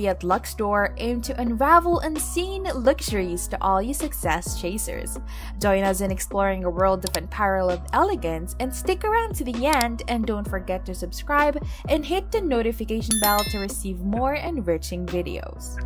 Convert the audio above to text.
we at store aim to unravel unseen luxuries to all you success chasers. Join us in exploring a world of unparalleled elegance and stick around to the end and don't forget to subscribe and hit the notification bell to receive more enriching videos.